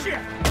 Okay,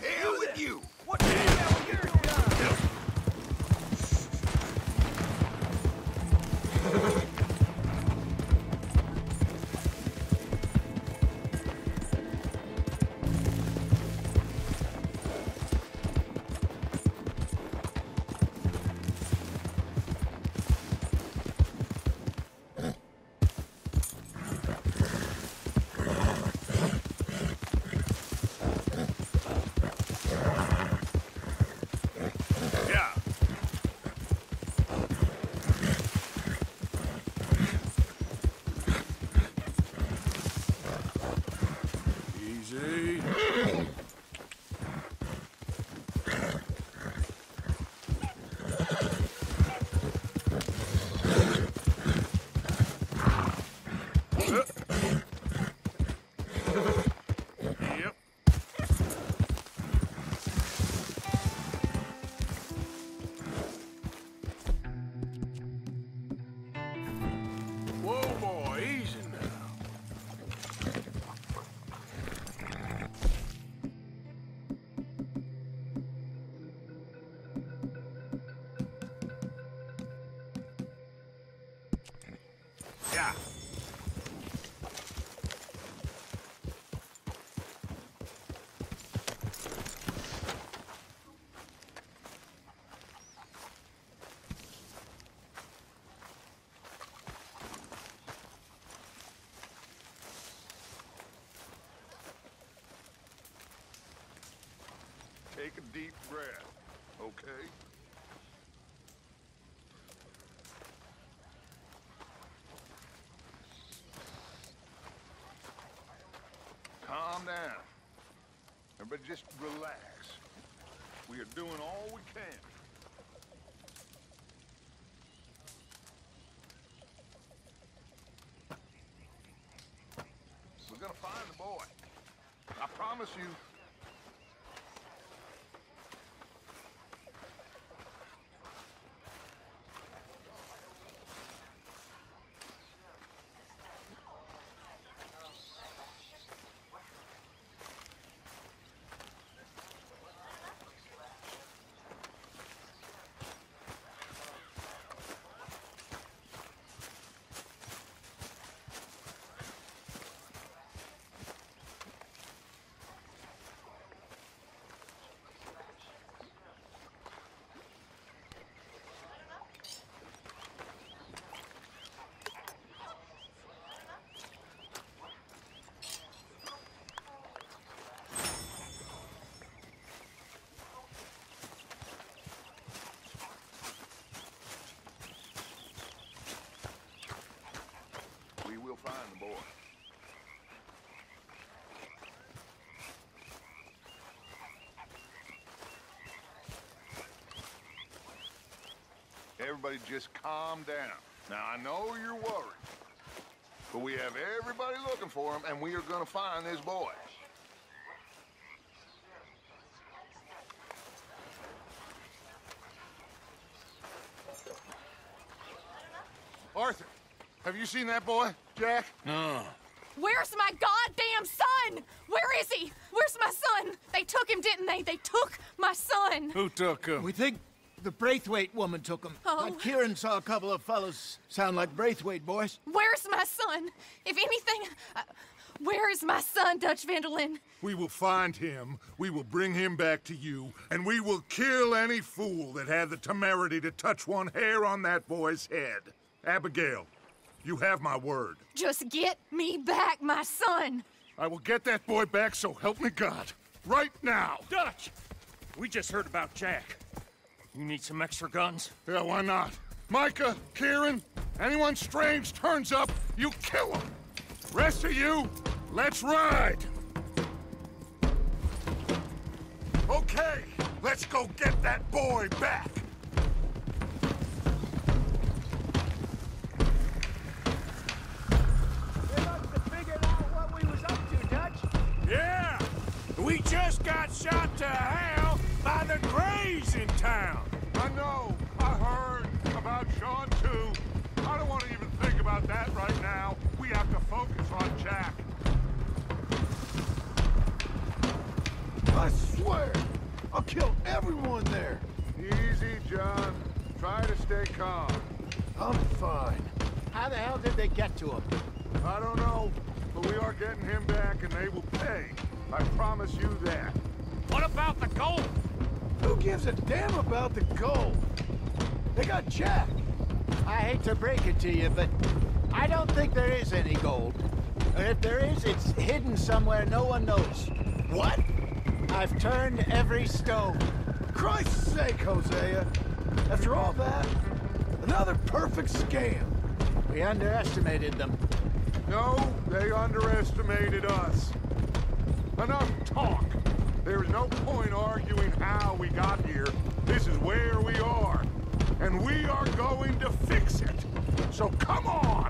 Hey! Take a deep breath, okay? Calm down. Everybody just relax. We are doing all we can. We're gonna find the boy. I promise you, we will find the boy. Everybody just calm down. Now, I know you're worried, but we have everybody looking for him, and we are gonna find this boy. Arthur, have you seen that boy, Jack? No. Where's my goddamn son? Where is he? Where's my son? They took him, didn't they? They took my son. Who took him? We think the Braithwaite woman took him. Oh. But Kieran saw a couple of fellows sound like Braithwaite boys. Where's my son? If anything, uh, where is my son, Dutch van der Linde? We will find him, we will bring him back to you, and we will kill any fool that had the temerity to touch one hair on that boy's head. Abigail, you have my word. Just get me back, my son. I will get that boy back, so help me God. Right now. Dutch! We just heard about Jack. You need some extra guns? Yeah, why not? Micah, Kieran, anyone strange turns up, you kill them. Rest of you, let's ride. Okay, let's go get that boy back. They must have figured out what we was up to, Dutch. Yeah! We just got shot to hell by the Grays in town. I know. I heard about Sean too. I don't want to even think about that right now. We have to focus on Jack. I swear, I'll kill everyone there. Easy, John. Try to stay calm. I'm fine. How the hell did they get to him? I don't know, but we are getting him back and they will pay. I promise you that. What about the gold? Who gives a damn about the gold? They got Jack. I hate to break it to you, but I don't think there is any gold. And if there is, it's hidden somewhere no one knows. What? I've turned every stone. Christ's sake, Hosea. After all that, another perfect scam. We underestimated them. No, they underestimated us. enough talk. There is no point arguing how we got here. This is where we are. And we are going to fix it. So come on!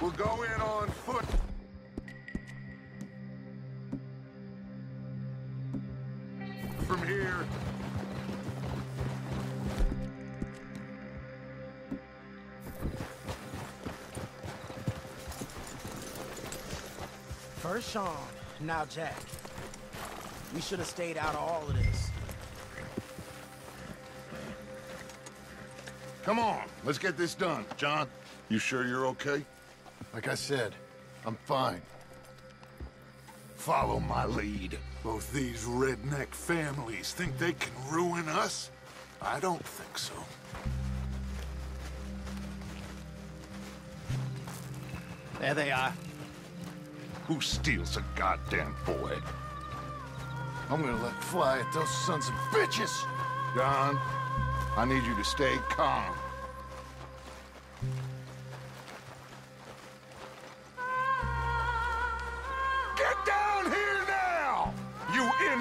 We'll go in on foot. From here. First Sean, now Jack. We should have stayed out of all of this. Come on, let's get this done. John, you sure you're okay? Like I said, I'm fine. Follow my lead. Both these redneck families think they can ruin us? I don't think so. There they are. Who steals a goddamn boy? I'm gonna let fly at those sons of bitches! John, I need you to stay calm.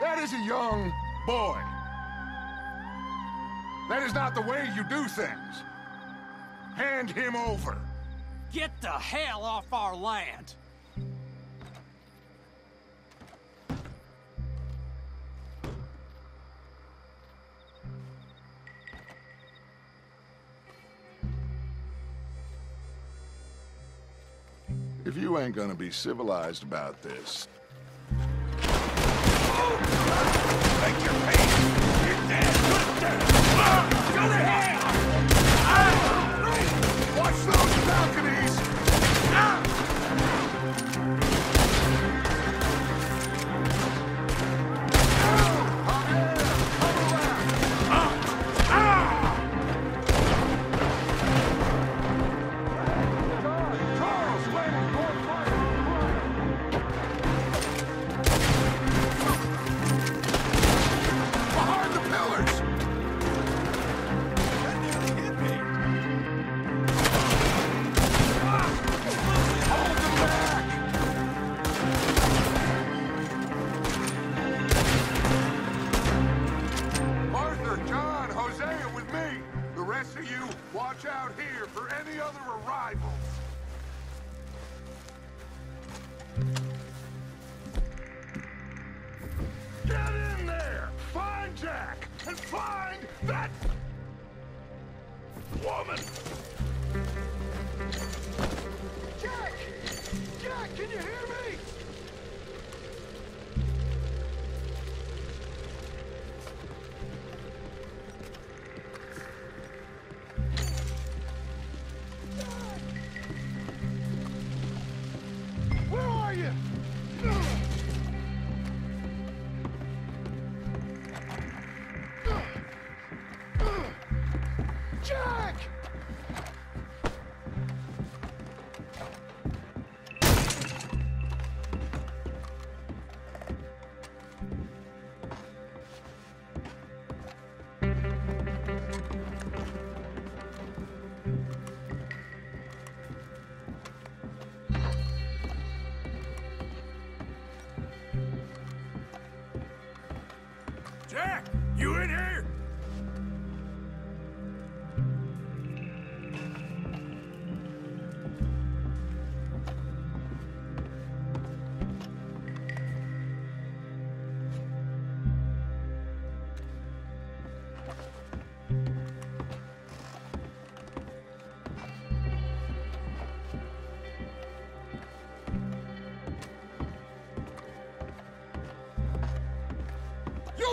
that is a young boy. That is not the way you do things. Hand him over. Get the hell off our land! If you ain't gonna be civilized about this.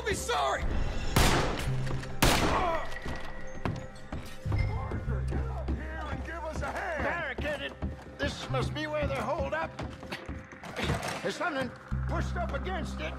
You'll be sorry! Arthur, get up here and give us a hand! Barricaded. This must be where they're holed up. There's something pushed up against it.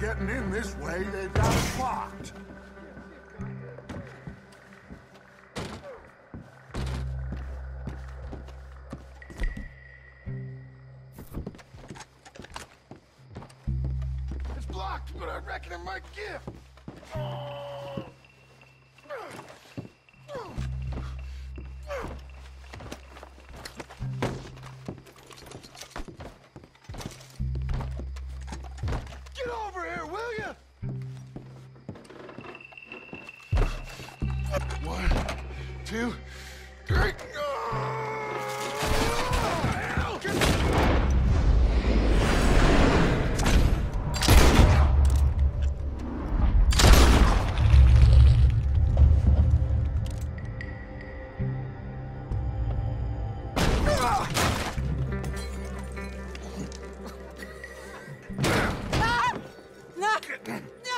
Getting in this way. They've got it locked. It's blocked, but I reckon it might give. One,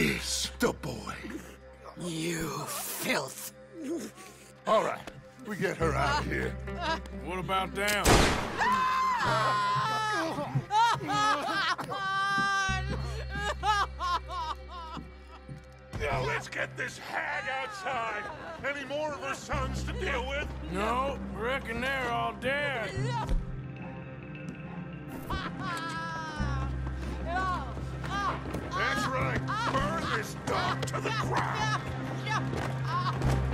is the boy? You filth. All right, we get her out of here. What about them? Now let's get this hag outside. Any more of her sons to deal with? No, reckon they're all dead. this to the ground.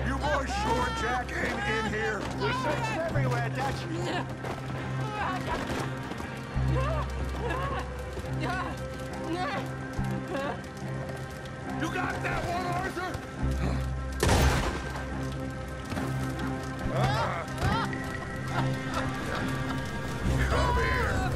You boys sure Jack ain't in here? We searched everywhere, Dutch. You got that one, Arthur? Come here.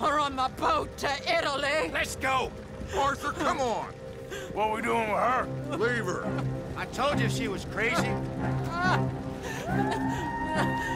or on the boat to Italy. Let's go. Arthur, come on. What we doing with her? Leave her. I told you she was crazy.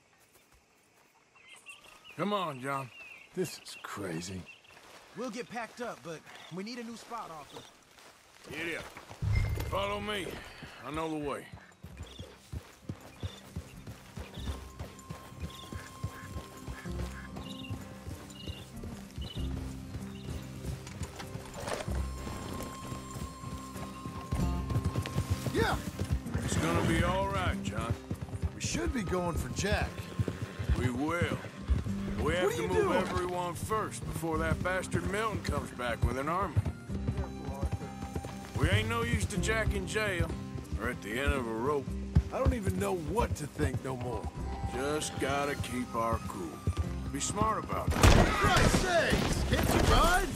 Come on, John. This is crazy. We'll get packed up, but we need a new spot offer. Get up. Follow me. I know the way. Yeah, It's gonna be all right, John. we should be going for Jack. We will. We have What to move doing? everyone first before that bastard Milton comes back with an army. We ain't no use to Jack in jail or at the end of a rope. I don't even know what to think no more. Just gotta keep our cool. Be smart about it. Christ's sakes! Can't you ride?